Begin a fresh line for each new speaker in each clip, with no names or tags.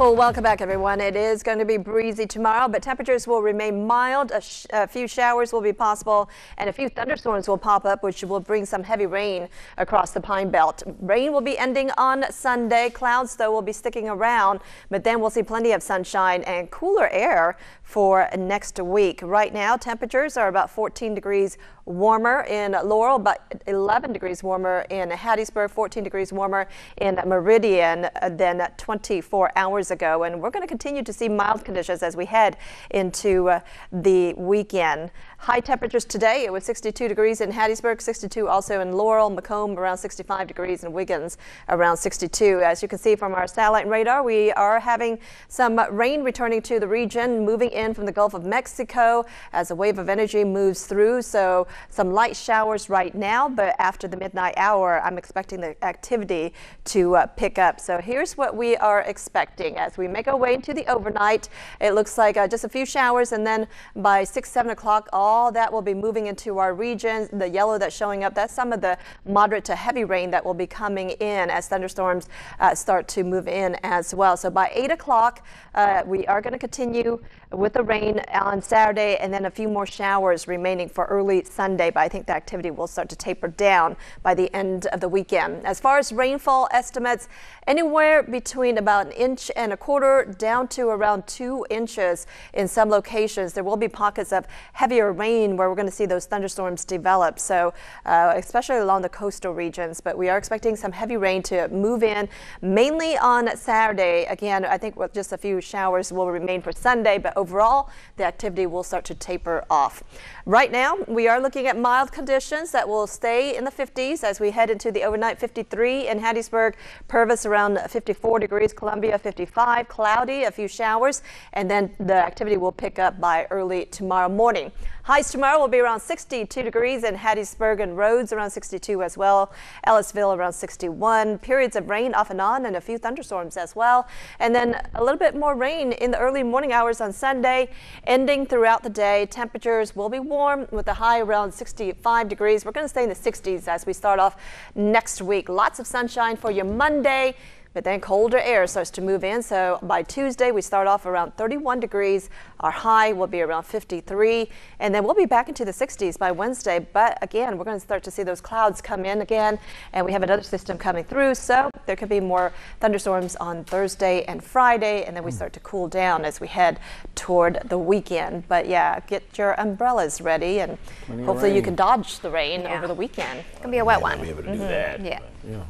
Well, welcome back, everyone. It is going to be breezy tomorrow, but temperatures will remain mild. A, sh a, few showers will be possible, and a few thunderstorms will pop up, which will bring some heavy rain across the Pine Belt. Rain will be ending on Sunday. Clouds, though, will be sticking around, but then we'll see plenty of sunshine and cooler air for next week. Right now, temperatures are about 14 degrees warmer in Laurel, but 11 degrees warmer in Hattiesburg, 14 degrees warmer in Meridian than 24 hours ago. And we're going to continue to see mild conditions as we head into uh, the weekend. High temperatures today, it was 62 degrees in Hattiesburg, 62 also in Laurel, McComb around 65 degrees, and Wiggins around 62. As you can see from our satellite radar, we are having some rain returning to the region, moving in from the Gulf of Mexico as a wave of energy moves through. So some light showers right now, but after the midnight hour, I'm expecting the activity to uh, pick up. So here's what we are expecting as we make our way into the overnight. It looks like uh, just a few showers, and then by 6, 7 o'clock, all that will be moving into our region. The yellow that's showing up, that's some of the moderate to heavy rain that will be coming in as thunderstorms uh, start to move in as well. So by 8 o'clock, uh, we are going to continue with the rain on Saturday and then a few more showers remaining for early Sunday, but I think the activity will start to taper down by the end of the weekend. As far as rainfall estimates, anywhere between about an inch and a quarter down to around two inches in some locations. There will be pockets of heavier rain where we're going to see those thunderstorms develop. So uh, especially along the coastal regions, but we are expecting some heavy rain to move in mainly on Saturday. Again, I think with just a few showers will remain for Sunday, but overall, the activity will start to taper off. Right now, we are looking at mild conditions that will stay in the 50s as we head into the overnight 53 in Hattiesburg, Purvis around 54 degrees, Columbia 55, cloudy, a few showers, and then the activity will pick up by early tomorrow morning. Highs tomorrow will be around 62 degrees in Hattiesburg and Rhodes around 62 as well. Ellisville around 61. Periods of rain off and on and a few thunderstorms as well. And then a little bit more rain in the early morning hours on Sunday, ending throughout the day. Temperatures will be warm with a high around 65 degrees. We're going to stay in the 60s as we start off next week. Lots of sunshine for your Monday. But then colder air starts to move in. So by Tuesday, we start off around 31 degrees. Our high will be around 53. And then we'll be back into the 60s by Wednesday. But again, we're going to start to see those clouds come in again. And we have another system coming through. So there could be more thunderstorms on Thursday and Friday. And then we start to cool down as we head toward the weekend. But yeah, get your umbrellas ready. And hopefully you can dodge the rain yeah. over the weekend.
It's going to be a wet one.
Be able to do mm -hmm. that.
Yeah. yeah.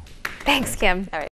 Thanks, Kim.
All right.